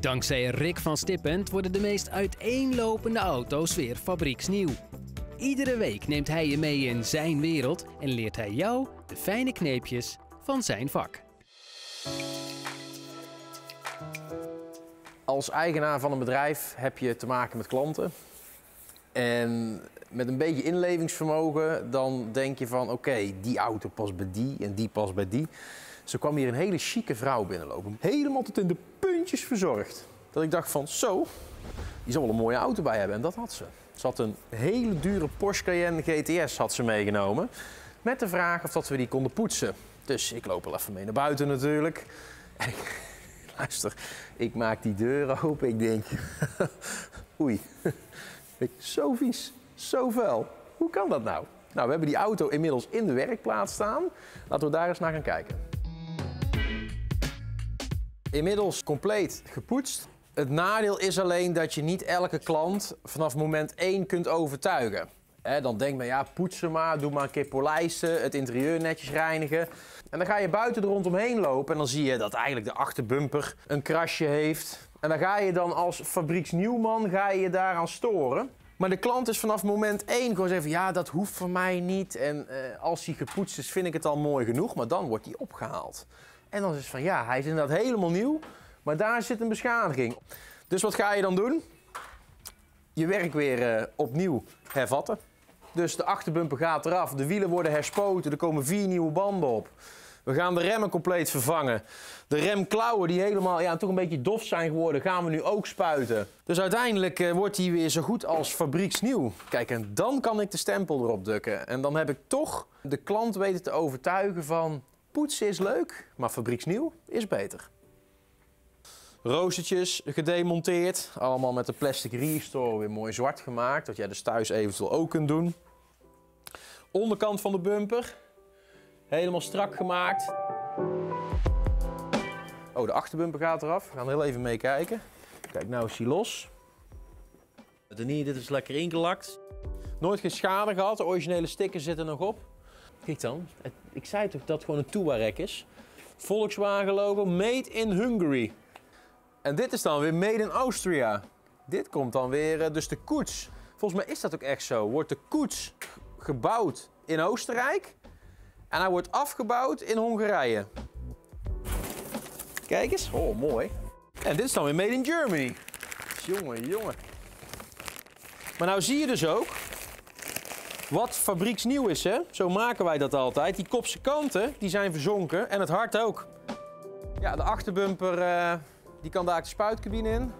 Dankzij Rick van Stippend worden de meest uiteenlopende auto's weer fabrieksnieuw. Iedere week neemt hij je mee in zijn wereld en leert hij jou de fijne kneepjes van zijn vak. Als eigenaar van een bedrijf heb je te maken met klanten. En met een beetje inlevingsvermogen, dan denk je van oké, die auto past bij die en die past bij die. Zo kwam hier een hele chique vrouw binnenlopen. Helemaal tot in de verzorgd. Dat ik dacht van zo, die zal wel een mooie auto bij hebben. En dat had ze. Ze had een hele dure Porsche Cayenne GTS had ze meegenomen. Met de vraag of dat we die konden poetsen. Dus ik loop wel even mee naar buiten natuurlijk. En ik, luister, ik maak die deur open. Ik denk, oei, zo vies, zo vuil. Hoe kan dat nou? Nou, we hebben die auto inmiddels in de werkplaats staan. Laten we daar eens naar gaan kijken. Inmiddels compleet gepoetst. Het nadeel is alleen dat je niet elke klant vanaf moment 1 kunt overtuigen. dan denkt men, ja, poetsen maar, doe maar een keer polijsten, het interieur netjes reinigen. En dan ga je buiten er rondomheen lopen en dan zie je dat eigenlijk de achterbumper een krasje heeft. En dan ga je dan als fabrieksnieuwman ga je daaraan storen. Maar de klant is vanaf moment 1 gewoon zeggen ja, dat hoeft voor mij niet. En eh, als hij gepoetst is, vind ik het al mooi genoeg. Maar dan wordt hij opgehaald. En dan is het van, ja, hij is inderdaad helemaal nieuw. Maar daar zit een beschadiging. Dus wat ga je dan doen? Je werk weer uh, opnieuw hervatten. Dus de achterbumper gaat eraf, de wielen worden herspoten, er komen vier nieuwe banden op. We gaan de remmen compleet vervangen. De remklauwen die helemaal ja, toch een beetje dof zijn geworden, gaan we nu ook spuiten. Dus uiteindelijk uh, wordt hij weer zo goed als fabrieksnieuw. Kijk, en dan kan ik de stempel erop drukken. En dan heb ik toch de klant weten te overtuigen van... poetsen is leuk, maar fabrieksnieuw is beter. Roostertjes gedemonteerd. Allemaal met de plastic restore weer mooi zwart gemaakt. Dat jij dus thuis eventueel ook kunt doen. Onderkant van de bumper. Helemaal strak gemaakt. Oh, de achterbumper gaat eraf. We gaan heel even meekijken. Kijk, nou is hij los. De dit is lekker ingelakt. Nooit geen schade gehad. De originele stickers zitten nog op. Kijk dan. Ik zei toch dat het gewoon een Touareg is. Volkswagen logo, made in Hungary. En dit is dan weer made in Austria. Dit komt dan weer, uh, dus de koets. Volgens mij is dat ook echt zo. Wordt de koets gebouwd in Oostenrijk en hij wordt afgebouwd in Hongarije. Kijk eens. Oh, mooi. En dit is dan weer made in Germany. Jongen, jongen. Maar nou zie je dus ook wat fabrieksnieuw is, hè? Zo maken wij dat altijd. Die kopse kanten, die zijn verzonken en het hart ook. Ja, de achterbumper... Uh, die kan daar de spuitcabine in.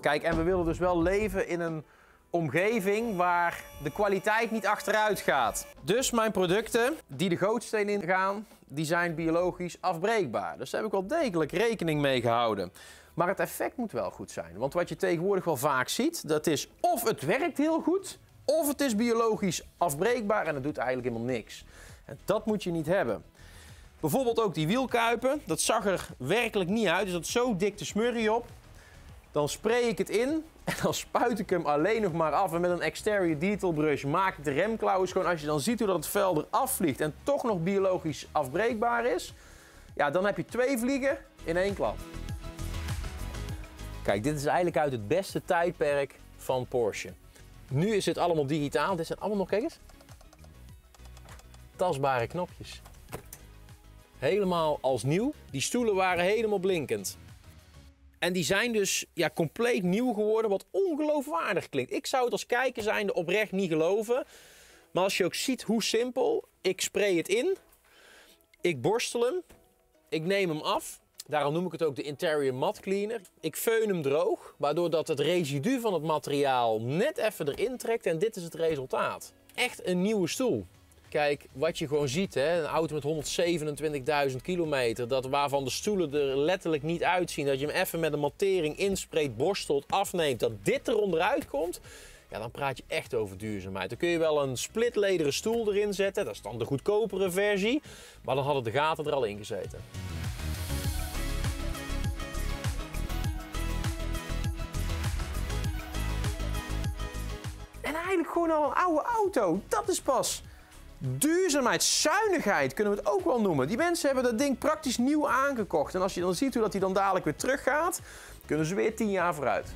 Kijk, en we willen dus wel leven in een omgeving waar de kwaliteit niet achteruit gaat. Dus mijn producten die de gootsteen ingaan, die zijn biologisch afbreekbaar. Dus daar heb ik wel degelijk rekening mee gehouden. Maar het effect moet wel goed zijn. Want wat je tegenwoordig wel vaak ziet, dat is of het werkt heel goed, of het is biologisch afbreekbaar en het doet eigenlijk helemaal niks. En dat moet je niet hebben. Bijvoorbeeld ook die wielkuipen. Dat zag er werkelijk niet uit. Dus dat zo dik de smurrie op. Dan spray ik het in en dan spuit ik hem alleen nog maar af. En met een exterior detail brush maak ik de remklauwen schoon. Als je dan ziet hoe dat het vuil eraf vliegt en toch nog biologisch afbreekbaar is. Ja, dan heb je twee vliegen in één klap. Kijk, dit is eigenlijk uit het beste tijdperk van Porsche. Nu is het allemaal digitaal. Dit zijn allemaal nog, kijk eens. Tastbare knopjes. Helemaal als nieuw. Die stoelen waren helemaal blinkend. En die zijn dus ja, compleet nieuw geworden, wat ongeloofwaardig klinkt. Ik zou het als kijker zijnde oprecht niet geloven. Maar als je ook ziet hoe simpel, ik spray het in, ik borstel hem, ik neem hem af Daarom noem ik het ook de Interior Mat Cleaner. Ik feun hem droog, waardoor dat het residu van het materiaal net even erin trekt en dit is het resultaat. Echt een nieuwe stoel. Kijk, wat je gewoon ziet, hè, een auto met 127.000 kilometer, dat waarvan de stoelen er letterlijk niet uitzien, dat je hem even met een mattering inspreekt, borstelt, afneemt, dat dit er onderuit komt, ja, dan praat je echt over duurzaamheid. Dan kun je wel een splitlederen stoel erin zetten, dat is dan de goedkopere versie, maar dan hadden de gaten er al in gezeten. eigenlijk gewoon al een oude auto. Dat is pas duurzaamheid, zuinigheid kunnen we het ook wel noemen. Die mensen hebben dat ding praktisch nieuw aangekocht. En als je dan ziet hoe dat hij dan dadelijk weer teruggaat, kunnen ze weer 10 jaar vooruit.